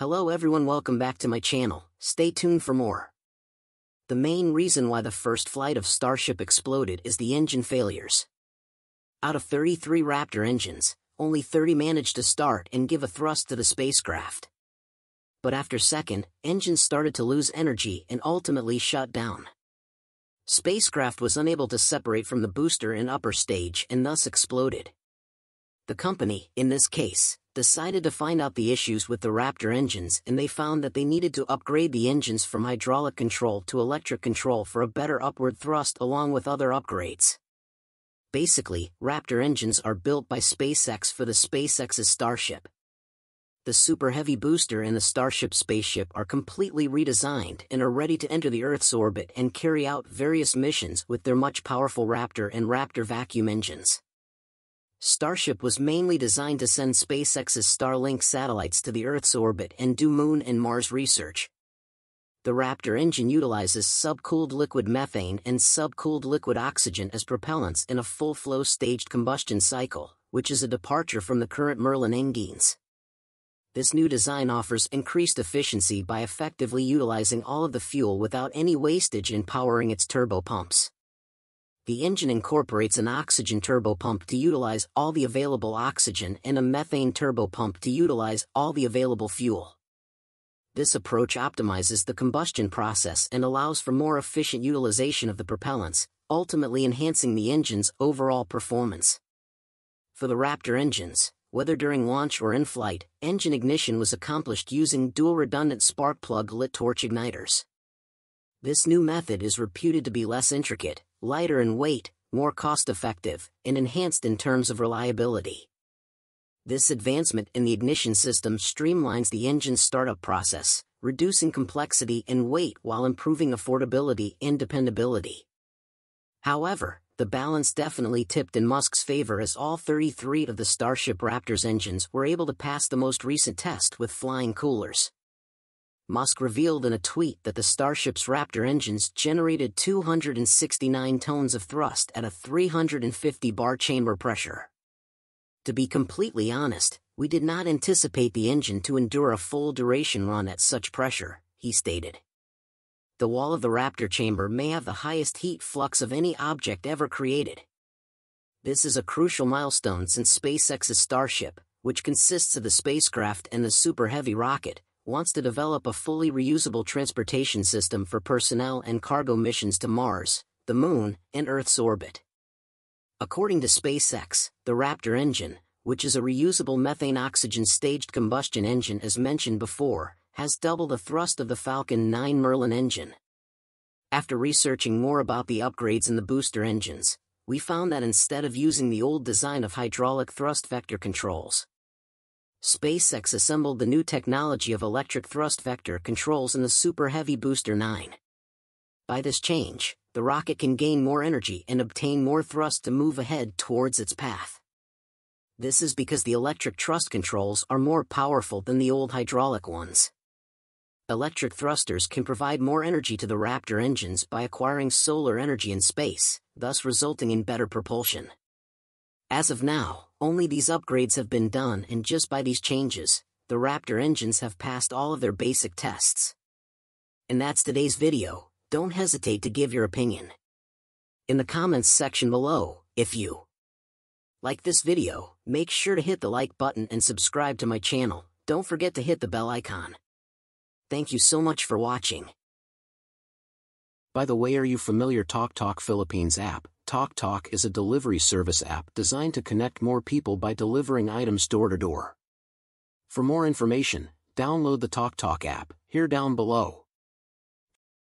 Hello everyone welcome back to my channel, stay tuned for more. The main reason why the first flight of Starship exploded is the engine failures. Out of 33 Raptor engines, only 30 managed to start and give a thrust to the spacecraft. But after second, engines started to lose energy and ultimately shut down. Spacecraft was unable to separate from the booster and upper stage and thus exploded. The company, in this case, decided to find out the issues with the Raptor engines and they found that they needed to upgrade the engines from hydraulic control to electric control for a better upward thrust along with other upgrades. Basically, Raptor engines are built by SpaceX for the SpaceX's Starship. The Super Heavy booster and the Starship spaceship are completely redesigned and are ready to enter the Earth's orbit and carry out various missions with their much powerful Raptor and Raptor vacuum engines. Starship was mainly designed to send SpaceX's Starlink satellites to the Earth's orbit and do Moon and Mars research. The Raptor engine utilizes subcooled liquid methane and subcooled liquid oxygen as propellants in a full-flow staged combustion cycle, which is a departure from the current Merlin engines. This new design offers increased efficiency by effectively utilizing all of the fuel without any wastage in powering its turbo pumps the engine incorporates an oxygen turbopump to utilize all the available oxygen and a methane turbopump to utilize all the available fuel. This approach optimizes the combustion process and allows for more efficient utilization of the propellants, ultimately enhancing the engine's overall performance. For the Raptor engines, whether during launch or in flight, engine ignition was accomplished using dual redundant spark plug lit torch igniters. This new method is reputed to be less intricate, lighter in weight, more cost-effective, and enhanced in terms of reliability. This advancement in the ignition system streamlines the engine's startup process, reducing complexity and weight while improving affordability and dependability. However, the balance definitely tipped in Musk's favor as all 33 of the Starship Raptor's engines were able to pass the most recent test with flying coolers. Musk revealed in a tweet that the Starship's Raptor engines generated 269 tons of thrust at a 350 bar chamber pressure. To be completely honest, we did not anticipate the engine to endure a full duration run at such pressure, he stated. The wall of the Raptor chamber may have the highest heat flux of any object ever created. This is a crucial milestone since SpaceX's Starship, which consists of the spacecraft and the Super Heavy rocket, wants to develop a fully reusable transportation system for personnel and cargo missions to Mars, the Moon, and Earth's orbit. According to SpaceX, the Raptor engine, which is a reusable methane-oxygen staged combustion engine as mentioned before, has double the thrust of the Falcon 9 Merlin engine. After researching more about the upgrades in the booster engines, we found that instead of using the old design of hydraulic thrust vector controls, SpaceX assembled the new technology of electric thrust vector controls in the Super Heavy Booster 9. By this change, the rocket can gain more energy and obtain more thrust to move ahead towards its path. This is because the electric thrust controls are more powerful than the old hydraulic ones. Electric thrusters can provide more energy to the Raptor engines by acquiring solar energy in space, thus resulting in better propulsion. As of now, only these upgrades have been done and just by these changes, the Raptor engines have passed all of their basic tests. And that's today's video, don't hesitate to give your opinion. In the comments section below, if you like this video, make sure to hit the like button and subscribe to my channel, don't forget to hit the bell icon. Thank you so much for watching. By the way are you familiar toktok Philippines app? Talk Talk is a delivery service app designed to connect more people by delivering items door to door. For more information, download the toktok app, here down below.